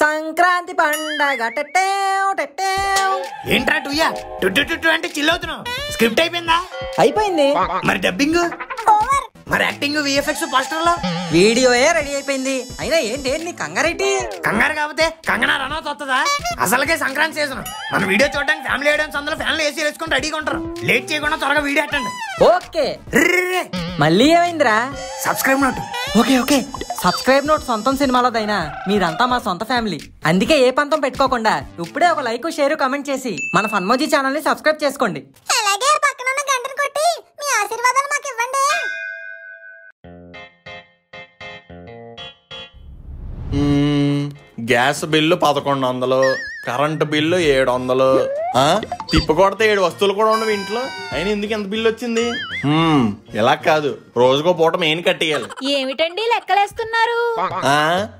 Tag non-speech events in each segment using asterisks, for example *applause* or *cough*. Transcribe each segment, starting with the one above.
సంక్రాంతి పండగ. ఏంట్రా టూయా టు అంటే చిల్ అవుతున్నావు. స్క్రిప్ట్ అయిపోయిందా? అయిపోయింది. మరి డబ్బింగ్ మరి యాక్టింగ్ విఎఫ్ఎక్స్ పోస్టర్లో వీడియోయే రెడీ అయిపోయింది. అయినా ఏంటి ఏంటి నీ కంగారెడ్డి కంగారు కాకపోతే కంగనా రనౌత్ వస్తుందా అసలుకే సంక్రాంతి సీజన్ మన వీడియో చూడడానికి ఫ్యామిలీ ఐడియన్స్ అందరూ ఫ్యాన్లు ఏసీ వేసుకుని రెడీగా ఉంటారు. లేట్ చేయకుండా త్వరగా వీడియో అట్టండి ఓకే. మళ్ళీ ఏమైందిరా? Subscribe note. Okay okay. Subscribe note సొంతం సినిమాలోదైనా మీరంతా మా సొంత ఫ్యామిలీ. అందుకే ఏ పంతం పెట్టుకోకుండా ఇప్పుడే ఒక లైక్ షేర్ కమెంట్ చేసి మన ఫన్మోజీ ఛానల్ని సబ్స్క్రైబ్ చేసుకోండి. అలాగే పక్కన ఉన్న గంటను కొట్టి మీ ఆశీర్వాదాలు మాకు ఇవ్వండి. మ్మ్, గ్యాస్ బిల్లు పదకొండు వందలు కరెంటు బిల్లు ఏడు వందలు ఆ, తిప్పి కొడితే ఏడు వస్తువులు కూడా ఉండవు ఇంట్లో. అయినా ఎందుకు ఎంత బిల్లు వచ్చింది? మ్మ్, ఇలా కాదు. రోజుకో పూట మెయిన్ కట్టేయాలి. ఏమిటండి లెక్కలేస్తున్నారు? ఆ,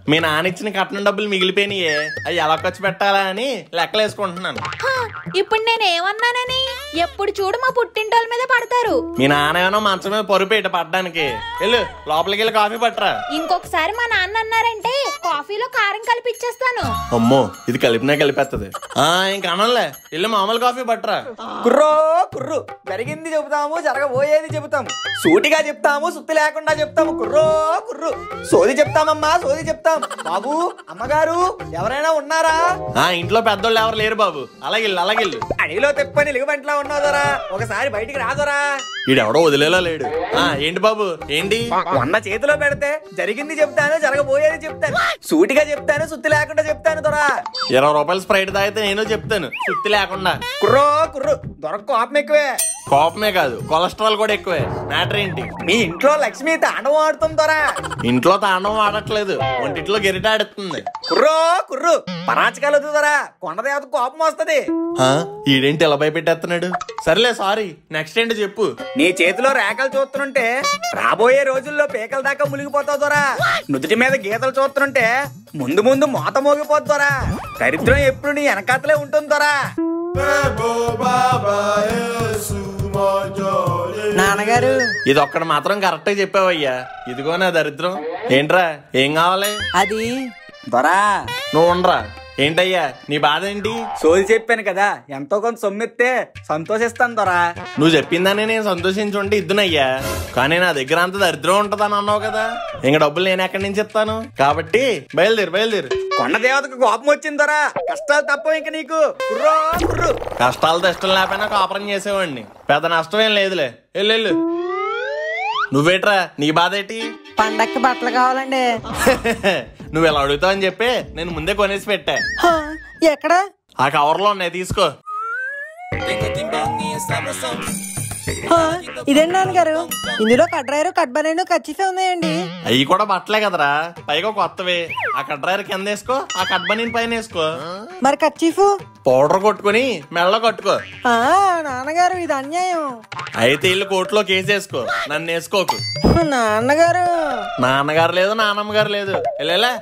మీ నాన్న ఇచ్చిన కట్నం డబ్బులు మిగిలిపోయినాయే. అవి ఎలా ఖర్చు పెట్టాలా అని లెక్కలు వేసుకుంటున్నాను హ, ఇప్పుడు నేను ఏమన్నానని ఎప్పుడు చూడు మా పుట్టింటోళ్ళ మీద పడతారు. మీ నాన్న ఏమైనా మంచం మీద పరుపేట పడ్డానికి. వెళ్ళు లోపలికి వెళ్ళి కాఫీ పట్టరా. ఇంకొకసారి మా నాన్న అన్నారంటే కాఫీలో కారం కలిపి ఇచ్చేస్తాను అమ్మో ఇది కలిపినా కలిపేస్తుంది ఆ ఇంక అనలే. వెళ్ళి. మామూలు కాఫీ పట్టరా కుర్రో కుర్రు. జరిగింది చెబుతాము జరగబోయేది చెబుతాము. సూటిగా చెప్తాము సుత్తి లేకుండా చెప్తాము. కుర్రో కుర్రు. సోది చెప్తామమ్మా సోది చెప్తాం. బాబు అమ్మగారు ఎవరైనా ఉన్నారా? ఆ ఇంట్లో పెద్దోళ్ళు ఎవరు లేరు బాబు. అలాగే అలాగే అడవిలో తెప్పని ఎలుగుబంట్లా ఉన్నాదరా ఒకసారి బయటికి రాదరా. ఈడెవడో వదిలేలా లేడు. ఆ ఏంటి బాబు? ఏంటి? వంద చేతిలో పెడితే జరిగింది చెప్తాను జరగబోయేది చెప్తాను. సూటిగా చెప్తాను సుత్తి లేకుండా చెప్తాను దొరా. ఇరవై రూపాయలు స్ప్రైట్ తాగితే నేను చెప్తాను సుత్తి లేకుండా. కుర్రో కుర్రు దొరక కోపం ఎక్కువే. కోపమే కాదు కొలెస్ట్రాల్ కూడా ఎక్కువే. మ్యాటర్ ఏంటి? మీ ఇంట్లో లక్ష్మి తాండవం ఆడుతుంది దొరా. ఇంట్లో తాండం ఆడట్లేదు ఒంటిట్లో గెరిటాడుతుంది కుర్రో కుర్రు పరాచకాలు వద్దుదరా కొండదేవత కోపం వస్తది. ఈడేంటి ఇలా భయపెట్టేస్తున్నాడు? సర్లే సారీ. నెక్స్ట్ ఏంటి చెప్పు. నీ చేతిలో రేఖలు చూస్తుంటే రాబోయే రోజుల్లో పీకల దాకా మునిగిపోతావు దొరా నుదుటి మీద గీతలు చూస్తుంటే ముందు ముందు మోత మోగిపోద్దురా దరిద్రం ఎప్పుడు నీ వెనకాతలే ఉంటుంది దొరా నాన్నగారు. ఇది ఒక్కడు మాత్రం కరెక్ట్గా చెప్పావయ్యా. ఇదిగో నా దరిద్రం. ఏంట్రా? ఏం కావాలి? అది దొరా నువ్వు ఉండరా? ఏంటయ్యా నీ బాధ ఏంటి సోది చెప్పాను కదా ఎంతో కొంత సొమ్మెత్తే సంతోషిస్తాను దొరా. నువ్వు చెప్పిందని నేను సంతోషించుంటే ఇద్దునయ్యా. కానీ నా దగ్గర అంత దరిద్రం ఉంటదని అన్నావు కదా ఇంక డబ్బులు నేను ఎక్కడి నుంచి ఇస్తాను? కాబట్టి బయలుదేరు బయలుదేరు. కొండ దేవతకు కోపం వచ్చింది దొరా. కష్టాలు తప్ప ఇంక నీకు. కష్టాలతో ఇష్టం లేకపోయినా కాపురం చేసేవాడిని. పెద్ద నష్టం ఏం లేదులే. వెళ్ళు నువ్వేట్రా నీ బాధ ఏంటి పండక్కి బట్టలు కావాలండి. *laughs* నువ్వు ఇలా అడుగుతావు అని చెప్పి నేను ముందే కొనేసి పెట్టా. హ, ఎక్కడ? ఆ కవర్లో ఉన్నాయి తీసుకో. ఇదేంటి నాన్నగారు? ఇందులో కడ్రాయరు కట్బనైన కచ్చిఫే ఉన్నాయండి. అవి కూడా బట్టలే కదరా. పైగా కొత్తవి. ఆ కట్రాయర్ కింద వేసుకో ఆ కట్బనీని పైన వేసుకో. మరి కచ్చిఫు పౌడర్ కొట్టుకుని మెళ్ళ కట్టుకో. ఆ, నాన్నగారు ఇది అన్యాయం. అయితే ఇల్లు కోర్టులో కేసు వేసుకో. నన్ను వేసుకోకు. నాన్నగారు. నాన్నగారు లేదు నాన్నమ్మ గారు లేదు వెళ్ళేలా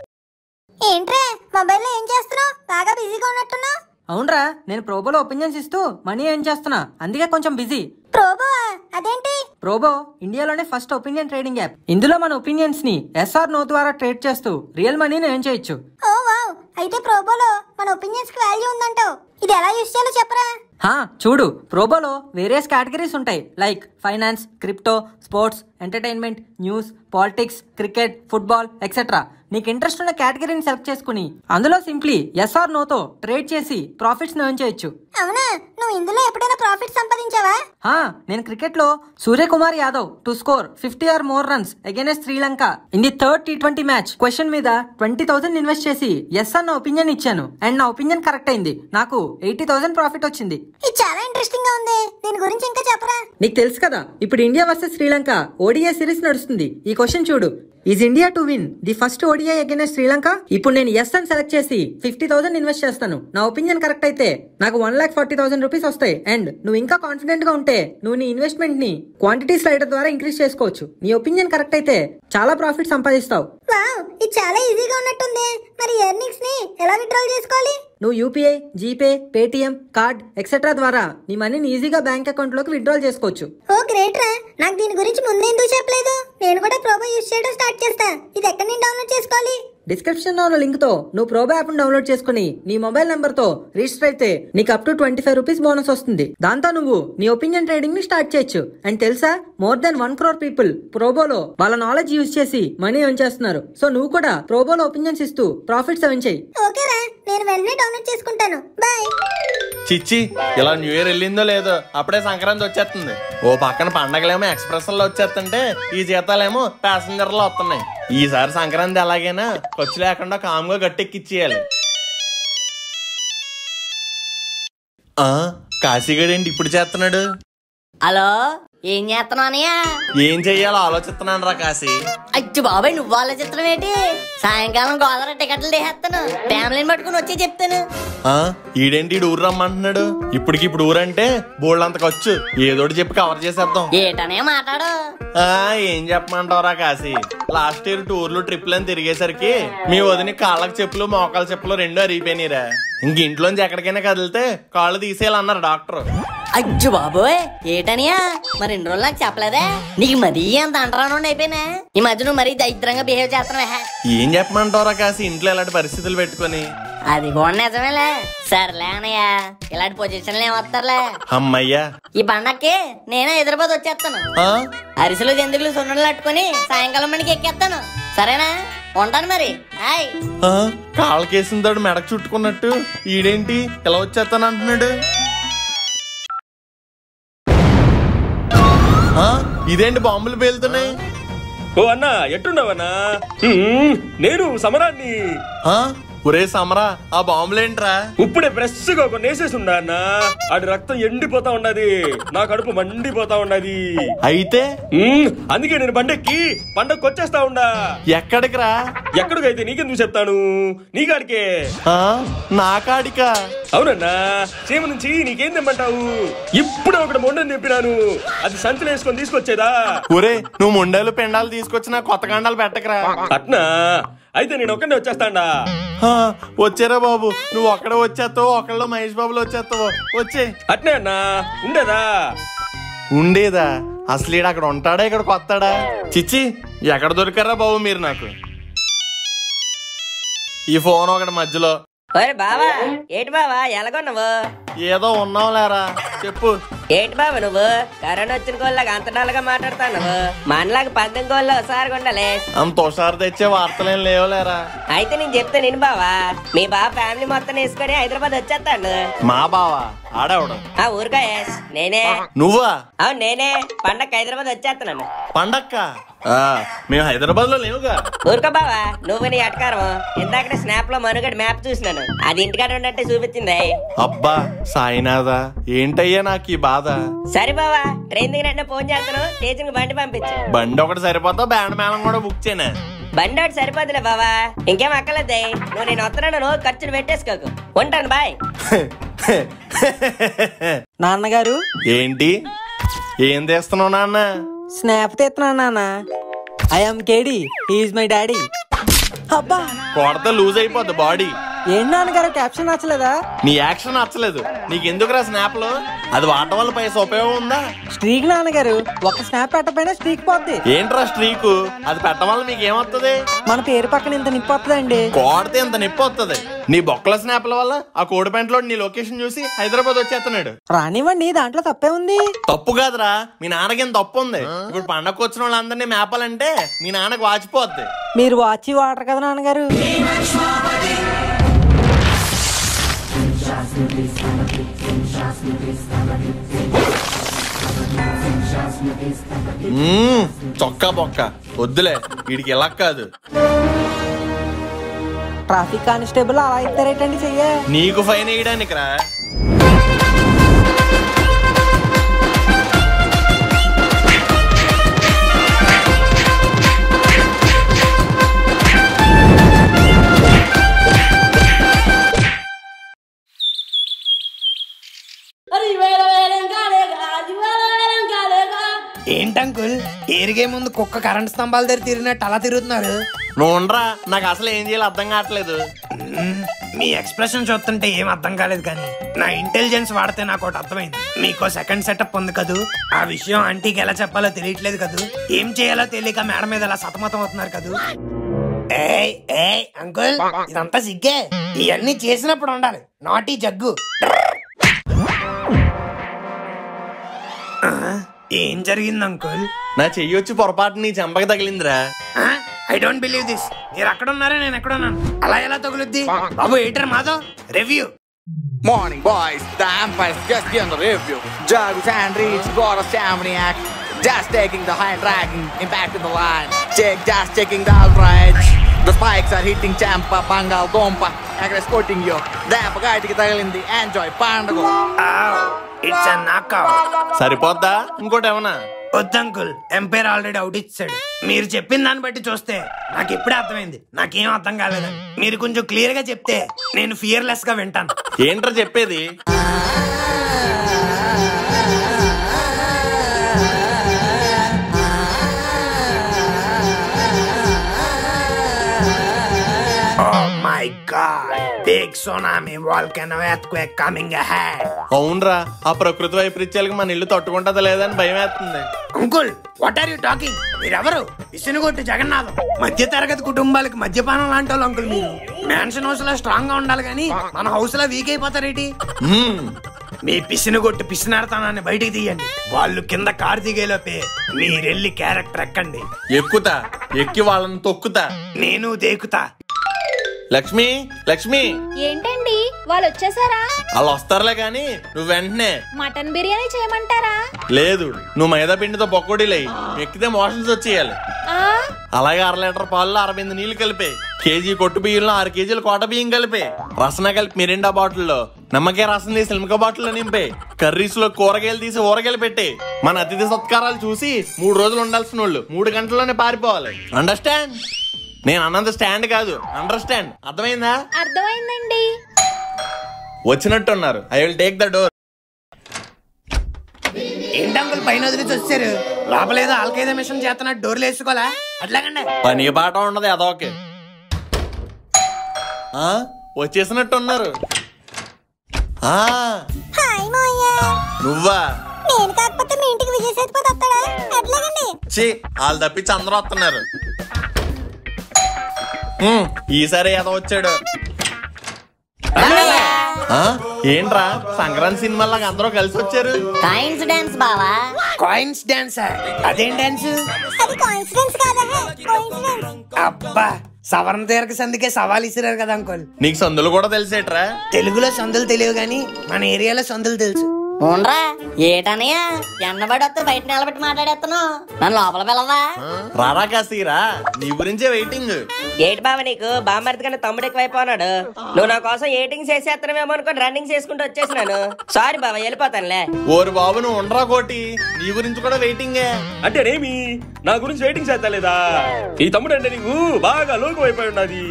ఏంట్రా మొబైల్లో ఏం చేస్తున్నావు? బాగా బిజీగా ఉన్నట్టున్నావు. అవునరా నేను ప్రోబోలో ఒపీనియన్స్ ఇస్తూ మనీ ఏం చేస్తున్నా? అందుకే కొంచెం బిజీ. ప్రోబోవా అదేంటి? ప్రోబో ఇండియాలోనే ఫస్ట్ ఒపీనియన్ ట్రేడింగ్ యాప్ ఇందులో మన ఒపీనియన్స్ని ఎస్ఆర్ నో ద్వారా ట్రేడ్ చేస్తూ రియల్ మనీని ఎర్న్ చేయొచ్చు. Oh wow. అయితే ప్రోబోలో మన ఒపీనియన్స్కి వాల్యూ ఉందంటావు. ఇది ఎలా యూస్ చేయాలో చెప్పరా? హా చూడు. ప్రోబోలో వేరియస్ కేటగిరీస్ ఉంటాయి. Like finance crypto sports entertainment news politics cricket football etcetera నీకు ఇంట్రెస్ట్ ఉన్న కేటగిరీని సెలెక్ట్ చేసుకుని అందులో సింప్లీ ఎస్ఆర్ నోతో ట్రేడ్ చేసి ప్రాఫిట్స్ ఎర్న్ చేయొచ్చు. అవునా? నువ్వు ఇందులో ఎప్పుడైనా ప్రాఫిట్ సంపాదించావా? హా నేను క్రికెట్లో Suryakumar Yadav to score fifty or more runs against Sri Lanka in the third T twenty match question మీద ట్వంటీ థౌసండ్ ఇన్వెస్ట్ చేసి ఎస్ అన్న ఒపీనియన్ ఇచ్చాను. అండ్ నా ఒపీనియన్ కరెక్ట్ అయింది. నాకు ఎయిటీ థౌసండ్ ప్రాఫిట్ వచ్చింది. ఇది చాలా ఇంట్రెస్టింగ్గా ఉంది. దీని గురించి ఇంకా చెప్పరా? నీకు తెలుసు కదా ఇప్పుడు India versus Sri Lanka ODI series నడుస్తుంది. ఈ క్వశ్చన్ చూడు. Is India to win the first ODI against Sri Lanka ఇప్పుడు నేను ఎస్ అని సెలెక్ట్ చేసి ఫిఫ్టీ థౌసండ్ ఇన్వెస్ట్ చేస్తాను. నా ఒపీనియన్ కరెక్ట్ అయితే నాకు one lakh forty thousand rupees వస్తాయి. అండ్ నువ్వు ఇంకా కాన్ఫిడెంట్గా ఉంటే నువ్వు నీ ఇన్వెస్ట్మెంట్ని క్వాంటిటీ స్లైడర్ ద్వారా ఇంక్రీజ్ చేసుకోవచ్చు. నీ ఒపీనియన్ కరెక్ట్ అయితే చాలా ప్రాఫిట్ సంపాదిస్తావు. వావ్ ఇది చాలా ఈజీగా ఉన్నట్టుంది. మరి ఎర్నింగ్స్ని ఎలా విత్డ్రాల్ చేసుకోవాలి? నువ్వు UPI GPay Paytm card etcetera ద్వారా నీ మనీని ఈజీగా బ్యాంక్ అకౌంట్లోకి విత్డ్రాల్ చేసుకోవచ్చు. ఓ గ్రేట్ రా. నాకు దీని గురించి ముందే ఎందుకు చెప్పలేదు? నేను కూడా ప్రోమో యూస్ చేయడం స్టార్ట్ చేస్తా. ఇది ఎక్కడ నుంచి డౌన్లోడ్ చేసుకోవాలి? డిస్క్రిప్షన్లో ఉన్న లింక్తో నువ్వు ప్రోబో యాప్ డౌన్లోడ్ చేసుకుని నీ మొబైల్ నంబర్తో రిజిస్టర్ అయితే నీకు up to twenty five rupees bonus వస్తుంది. దాంతో నువ్వు నీ ఒపీనియన్ ట్రేడింగ్ని స్టార్ట్ చేయొచ్చు. అండ్ తెలుసా? More than one crore people ప్రోబోలో వాళ్ళ నాలెడ్జ్ యూజ్ చేసి మనీ ఎర్న్ చేస్తున్నారు. సో నువ్వు కూడా ప్రోబోలో ఒపీనియన్స్ ఇస్తూ ప్రాఫిట్స్ ఎర్న్ చేయి. ఓకేరా నేను వెంటనే డౌన్లోడ్ చేసుకుంటాను. బాయ్ చిచ్చి ఇలా న్యూ ఇయర్ వెళ్ళిందో లేదో అప్పుడే సంక్రాంతి వచ్చేస్తుంది. ఓ పక్కన పండగలేమో ఎక్స్ప్రెస్లో వచ్చేస్తుంటే ఈ జీతాలేమో ప్యాసింజర్లో వస్తున్నాయి. ఈసారి సంక్రాంతి ఎలాగైనా ఖర్చు లేకుండా కామ్గా గట్టెక్కిచ్చేయాలి. ఆ కాశీగడేంటి ఇప్పుడు చేస్తున్నాడు? హలో ఏం చేస్తున్నావు అనయ్య ఏం చెయ్యాలో ఆలోచిస్తున్నాను రా కాశీ. అచ్చి బాబాయ్ నువ్వు ఆలోచిస్తున్నావు ఏంటి? సాయంకాలం గోదావరి టికెట్లు తీసేస్తాను. ఫ్యామిలీని పట్టుకుని వచ్చి చెప్తాను. ఆ ఈడేంటి ఈడు ఊరు రమ్మంటున్నాడు? ఇప్పటికి ఇప్పుడు ఊరంటే బోల్డ్ ఖర్చు. ఏదోటి చెప్పి కవర్ చేసేద్దాం. ఏటనే మాట్లాడు. ఆ ఏం చెప్పమంటావురా కాశీ? లాస్ట్ ఇయర్ టూర్లు ట్రిప్లు అని తిరిగేసరికి మీ వదిన కాళ్ళకి చెప్పులు మోకాల చెప్పులు రెండు అరిగిపోయినాయిరా. ఇంక ఇంట్లోంచి ఎక్కడికైనా కదిలితే కాళ్ళు తీసేయాలన్నారు డాక్టర్. అజ్జు బాబోయ్ ఏటనియా? మరి రెండు రోజులు నాకు చెప్పలేదే? నీకు మరీ అంత అంటరాను అయిపోయినా? ఈ మధ్య నువ్వు మరీ దరిద్రంగా బిహేవ్ చేస్తున్నావే. ఏం చెప్పమంటావురా కాశీ ఇంట్లో ఇలాంటి పరిస్థితులు పెట్టుకొని? అది కూడా నిజమేలే. సర్లే అనయ్య ఇలాంటి పొజిషన్లు ఏమొస్తారులే అమ్మయ్యా. ఈ పండక్కి నేనే ఎదురుపోతే వచ్చేస్తాను? అరిసెలు జంతువులు సున్నులు పట్టుకుని సాయంకాలం మనకి ఎక్కేస్తాను. సరేనా? ఉంటాను మరి. హాయ్? కాళ్ళకేసిన తోడు మెడకు చుట్టుకున్నట్టు ఈడేంటి? ఇలా వచ్చేస్తాను అంటున్నాడు. ఇదేంటి బాంబులు పేలుతున్నాయి ఓ అన్నా ఎట్టున్నావన్నా నేను సమరాన్ని ఆ? ఒరే సమరా ఆ బాంబులేంట్రా? ఇప్పుడే ఫ్రెష్గా వేసేసి ఉండా అన్న. ఆడి రక్తం ఎండిపోతా ఉన్నది. నా కడుపు మండిపోతా ఉన్నది. అయితే? అందుకే నేను బండెక్కి పండగకి వచ్చేస్తా ఉండా. ఎక్కడికి రా ఎక్కడికైతే నీకెందుకు చెప్తాను? నీకాడికే ఆ? నా కాడికా? అవునన్నా చీమ నుంచి నీకేం తెమ్మంటావు? ఇప్పుడు ఒకటి మొండని చెప్పినాను అది సంచులు వేసుకొని తీసుకొచ్చేదా? ఒరే నువ్వు ముండలు పెండాలు తీసుకొచ్చిన కొత్త కండాలు పెట్టకరా. అట్నా? అయితే నేను ఒక్కడే వచ్చేస్తాండా? వచ్చారా బాబు. నువ్వు ఒక్కడ వచ్చేస్తావు ఒకళ్ళు మహేష్ బాబులు వచ్చేస్తావు. వచ్చే. అట్నే అన్నా ఉండేదా? ఉండేదా? అసలు ఈడు అక్కడ ఉంటాడా ఇక్కడ కొత్తాడా చిచ్చి ఎక్కడ దొరికారా బాబు మీరు నాకు? ఈ ఫోన్ ఒకటి మధ్యలో. ఒరే బావా ఏటి బావా ఎలాగొన్నావు? ఏదో ఉన్నావు లేరా చెప్పు. ఏటి బావ నువ్వు? కరోనా వచ్చిన కోళ్ళగా అంత డల్గా మాట్లాడతావు నువ్వు మనలాగా పద్దెం కోళ్ళు ఒకసారి ఉండాలి అంత హుషారు తెచ్చే వార్తలేం లేవులేరా? అయితే నేను చెప్తే నేను బావా? మీ బావ ఫ్యామిలీ మొత్తం వేసుకొని హైదరాబాద్ వచ్చేస్తాడు. మా బావా? ఆడేవడు. ఆ ఊరుగా ఎస్ నేనే. నువ్వా? అవును నేనే. పండగ హైదరాబాద్ వచ్చేస్తున్నాను. పండక్క? ఆ, మేము హైదరాబాద్లో లేవుగా. ఊరుకో బావా నువ్వు నీ అటకారం స్నాప్లో మనుగడ మ్యాప్ చూసినాను. అది ఇంటికాడ ఉన్నట్టే చూపించింది. అబ్బా సాయినాథా ఏంటయ్యా నాకు ఈ బాధ? సరే బావా ట్రైన్ దిగినట్టు ఫోన్ చేస్తాను. స్టేషన్ బండి పంపించు. బండి ఒకటి సరిపోతా బ్యాండ్ మేళం కూడా బుక్ చేయనా. బండి ఒకటి సరిపోదులే బావా. ఇంకేం అక్కర్లేదు. నువ్వు నేను వస్తున్నాను ఖర్చులు పెట్టేసుకోకు. ఉంటాను బాయ్. *laughs* నాన్నగారు? ఏంటి? ఏం తీస్తున్నావు నాన్న? స్నాప్ తీస్తున్నాను నాన్న. ఐఎమ్ కేడి ఈజ్ మై డాడీ. అబ్బా! కొడత లూజ్ అయిపోద్ది బాడీ. ఏంటి నాన్నగారు? క్యాప్షన్ నచ్చలేదా? నీ యాక్షన్ నచ్చలేదు. నీకు ఎందుకురా స్నాప్లో అది వాడటం వల్ల పైసా ఉపయోగం ఉందా? స్ట్రీక్ నాన్నగారు ఒక స్నాప్ పెట్టపోయినా స్ట్రీక్ పోద్ది. ఏంట్రా స్ట్రీకు? అది పెట్టడం వల్ల మీకు ఏమొస్తుంది మన పేరు పక్కన ఇంత నిప్పు వస్తుందండి కోడితే ఇంత నొప్పి వస్తుంది నీ బొక్కల స్నాప్ల వల్ల ఆ కోడి పెంటలో నీ లొకేషన్ చూసి హైదరాబాద్ వచ్చేస్తున్నాడు రానివ్వండి దాంట్లో తప్పే ఉంది. తప్పు కాదురా. మీ నాన్నకి ఇంత తప్పు ఉంది. ఇప్పుడు పండగకు వచ్చిన వాళ్ళందరినీ మేపాలంటే మీ నాన్నకు వాచిపోద్ది. మీరు వాచి వాడరు కదా నాన్నగారు. చొక్కా బొక్క. వద్దులే వీడికి ఇలా కాదు. ట్రాఫిక్ కానిస్టేబుల్ అలా ఇస్తారేటండి చెయ్యే? నీకు ఫైన్ వేయడానికి రా ఏరిగే ముందు కుక్క కరెంట్ స్తంభాల దగ్గర తిరిగినట్టు అలా తిరుగుతున్నారు. నువ్వు ఉండరా నాకు అసలు ఏం చేయాలో అర్థం కావట్లేదు. మీ ఎక్స్ప్రెషన్ చూస్తుంటే ఏం అర్థం కాలేదు కానీ నా ఇంటెలిజెన్స్ వాడితే నాకు ఒకటి అర్థమైంది. మీకు సెకండ్ సెటప్ ఉంది కదూ? ఆ విషయం ఆంటీకి ఎలా చెప్పాలో తెలియట్లేదు కదూ? ఏం చేయాలో తెలియక మేడం మీద ఎలా సతమతం అవుతున్నారు కదూ? ఏయ్ ఏయ్ అంకుల్ ఇదంతా సిగ్గే. ఇవన్నీ చేసినప్పుడు ఉండాలి. నాటి జగ్గు. ఏం జరిగింది అంకుల్? నా చెయ్యి పొరపాటు నీ చెంపకి తగిలిందిరా. ఐ డోంట్ బిలీవ్ దిస్ మీరు అక్కడ ఉన్నారా నేను ఎక్కడ ఉన్నాను అలా ఎలా తగులుద్ది? బాబు Ather Madhav review morning boys the just guest given the review zag శాండ్రీస్ గోర శామ్రీ యాక్ just taking the high dragon impact in the line check just checking the అల్ట్రైజ్ the spikes are hitting చాంప పంగాల్ గోంప అక్కడ స్పోర్టింగ్ యో దాపగా ఐటికి తగిలింది ఎంజాయ్ పాండగో ఇట్స్ అ నాకౌట్ సరిపోద్దా ఇంకోటి ఏమన్నా వద్దు అంకుల్ ఎంపైర్ ఆల్రెడీ అవుట్ ఇచ్చాడు మీరు చెప్పిన దాన్ని బట్టి చూస్తే నాకు ఇప్పుడే అర్థమైంది నాకేం అర్థం కాలేదని మీరు కొంచెం క్లియర్గా చెప్తే నేను ఫియర్లెస్గా వింటాను ఏంట్రా చెప్పేది big tsunami volcano earthquake coming ahead అవునరా ఆ ప్రకృతి వైపరీత్యాలకి మన ఇల్లు తట్టుకుంటుందా లేదని భయం వేస్తుంది. Uncle what are you talking మీరెవరు? ఇసునుగొట్టు జగన్నాథం. మధ్య తరగతి కుటుంబాలకు మద్యపానం లాంటి వాళ్ళు అంకుల్ మీరు. మ్యాన్షన్ హౌస్లో స్ట్రాంగ్గా ఉండాలి కానీ మన హౌస్లో వీక్ అయిపోతారేటి. మీ పిసినగొట్టు పిసినాడతానాన్ని బయటికి తీయండి. వాళ్ళు కింద కారు దిగేలోపే మీరెళ్ళి క్యారెక్టర్ ఎక్కండి. ఎక్కుతా ఎక్కి వాళ్ళని తొక్కుతా. నేను దేకుతా లక్ష్మి లక్ష్మి. ఏంటండి? వాళ్ళు వచ్చేసారా? వాళ్ళు వస్తారులే కానీ నువ్వు వెంటనే. మటన్ బిర్యానీ చేయమంటారా? లేదు నువ్వు మైదా పిండితో అయ్యి ఎక్కితే మోషన్స్ వచ్చేయాలి. అలాగే అర లీటర్ పాలు అరబింది నీళ్ళు కలిపే. కేజీ కొట్టు బియ్యంలో ఆరు కేజీలు కోట బియ్యం కలిపే. రసన కలిపి మిరిండా బాటిల్లో నమ్మకే రసం తీసి లిమ్క బాటిల్లో నింపే. కర్రీస్లో కూరగాయలు తీసి ఊరగాయలు పెట్టే. మన అతిథి సత్కారాలు చూసి మూడు రోజులు ఉండాల్సిన వాళ్ళు మూడు గంటల్లోనే పారిపోవాలి. అండర్స్టాండ్ నేను అన్నంత స్టాండ్ కాదు. అండర్స్టాండ్ అర్థమైందా? అర్థమైందండి. వచ్చినట్టున్నారు. I will take the door ఏంటి అంకుల్ పైన వదిలిచి వచ్చారు? లోపలేదో ఆల్కైదా మిషన్ చేస్తున్నట్టు డోర్లు వేసుకోవాలా? అట్లాగండి. పని బాట ఉండదు అదోకే. ఆ, వచ్చేసినట్టున్నారు. ఆ. హాయ్ మావయ్య. నువ్వా? నేను కాకపోతే మీ ఇంటికి విజయ్ సేతుపతి వస్తాడా? అట్లాగండి. చి వాళ్ళు తప్పించి అందరూ వస్తున్నారు. ఈసారి ఏదో వచ్చాడు. ఏంట్రా? సంక్రాంతి సినిమాలాగా అందరూ కలిసి వచ్చారు. కాయిన్సిడెన్స్ బావా? కాయిన్స్ డాన్స్ అదేం డాన్స్ అబ్బా సవరణ తీరక సందుకే సవాల్ ఇసిరారు కదా అంకుల్. నీకు సందులు కూడా తెలిసేట్రా. తెలుగులో సందులు తెలియవు కానీ మన ఏరియాలో సందులు తెలుసు. ఉండ్రా. ఏటనయ్యా ఎన్నబడి వస్తే బయట నిలబెట్టి మాట్లాడేస్తున్నావు నన్ను లోపల పిల్లవా రారా కాశీరా నీ గురించే వెయిటింగ్ ఏటి బావ నీకు? బామ్మర్ది కన్నా తమ్ముడు ఎక్కువైపోనాడు. నువ్వు నా కోసం ఏటింగ్ చేసేస్తున్నావేమో అనుకుని రన్నింగ్ చేసుకుంటూ వచ్చేసినాను. సారీ బావ వెళ్ళిపోతానులే. ఓరి బాబు నువ్వు ఉండరా కోటి. నీ గురించి కూడా వెయిటింగే అంటేనేమి నా గురించి వెయిటింగ్ చేద్దాలేదా ఈ తమ్ముడు అంటే నీకు బాగా లోకం అయిపోయి ఉన్నది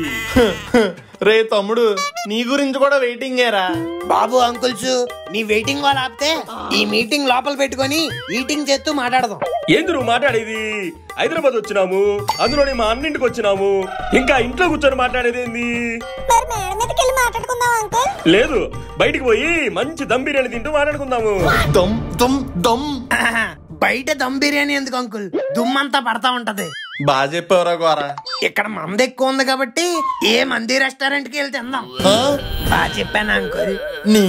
రే తమ్ముడు నీ గురించి కూడా వెయిటింగేరా బాబు అంకుల్స్ నీ వెయిటింగ్ వాళ్ళు ఆపితే ఈ మీటింగ్ లోపల పెట్టుకొని ఈటింగ్ చేస్తూ మాట్లాడదాం. ఏంది నువ్వు మాట్లాడేది? హైదరాబాద్ వచ్చినాము అందులోనే మా అన్నింటికి వచ్చినాము. ఇంకా ఇంట్లో కూర్చొని మాట్లాడేది ఏంది? లేదు బయటికి పోయి మంచి దమ్ బిర్యానీ తింటూ మాట్లాడుకుందాము. దమ్ దమ్ దమ్. బయట దమ్ బిర్యానీ ఎందుకు అంకుల్? దుమ్మంతా పడతా ఉంటది. బాగా చెప్పావురా గోరా? ఇక్కడ మంది ఎక్కువ ఉంది కాబట్టి ఏ మంది రెస్టారెంట్కి వెళ్తే తిందాం బాగా చెప్పాను అంకుల్. నీ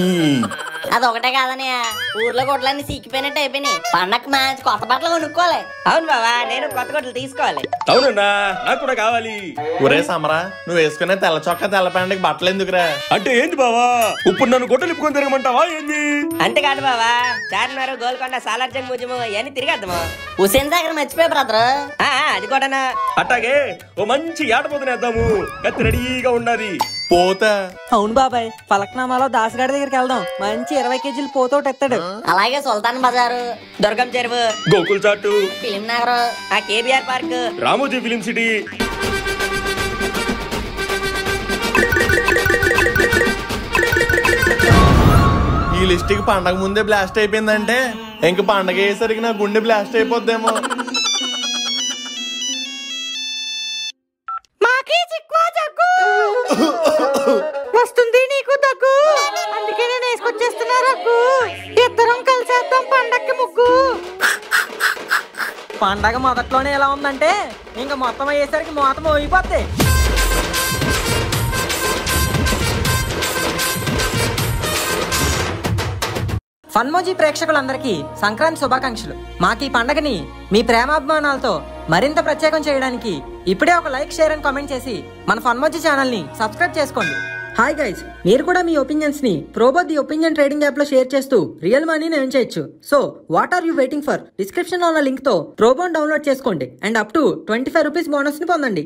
అదొకటే కాదనయ్య ఊర్లో కొట్లన్నీ సీకిపోయినట్టు అయిపోయినాయి. పండక్కి మంచి కొత్త బట్టలు కొనుక్కోవాలి. అవును బావా నేను కొత్త కొట్టలు తీసుకోవాలి. అవునన్నా నాకు కూడా కావాలి. ఒరే సమరా నువ్వు వేసుకునే తెల్ల చొక్క తెల్ల ప్యాంటుకి బట్టలు ఎందుకురా? అంటే ఏంది బావా? ఇప్పుడు నన్ను గొట్టలిప్పుకొని తిరగమంటావా ఏంది? అంతేకాదు బావా చార్మినార్ గోల్కొండ సాలార్జంగ్ మ్యూజియం ఇవన్నీ తిరిగేద్దాము. హుసేన్ సాగర్ మర్చిపోయా బ్రదర్? అది కూడానా. అట్టాగే ఓ మంచి ఏటపోతనేద్దాము కత్తి రెడీగా ఉన్నది పోతా. అవును బాబాయ్ ఫలక్నామాలో దాసగాడి దగ్గరికి వెళ్దాం. మంచి ఇరవై కేజీలు పోతోటి ఎత్తాడు. అలాగే సుల్తాన్ బజారు దుర్గం చెరువు గోకుల్ చాటు ఫిలిం నగర్ ఆ KBR park. Ramoji film city. ఈ లిస్ట్కి పండగ ముందే బ్లాస్ట్ అయిపోయిందంటే ఇంక పండగ అయ్యేసరికి నా గుండె బ్లాస్ట్ అయిపోద్దేమో. తీసుకొచ్చేస్తున్నారు. ఇద్దరం కలిసేద్దాం పండగ ముగ్గు. పండగ మొదట్లోనే ఎలా ఉందంటే ఇంకా మొత్తం అయ్యేసరికి మొత్తం అయిపోద్ది. ఫన్మోజీ ప్రేక్షకులందరికీ సంక్రాంతి శుభాకాంక్షలు. మాకు ఈ పండగని మీ ప్రేమాభిమానాలతో మరింత ప్రత్యేకం చేయడానికి ఇప్పుడే ఒక లైక్ షేర్ అండ్ కామెంట్ చేసి మన ఫన్మోజీ ఛానల్ని సబ్స్క్రైబ్ చేసుకోండి. హాయ్ గైస్ మీరు కూడా మీ ఒపీనియన్స్ని ప్రోబో ది ఒపీనియన్ ట్రేడింగ్ యాప్లో షేర్ చేస్తూ రియల్ మనీని ఎర్న్ చేయొచ్చు. So what are you waiting for డిస్క్రిప్షన్లో ఉన్న లింక్తో ప్రోబోన్ డౌన్లోడ్ చేసుకోండి. And up to twenty five rupees బోనస్ని పొందండి.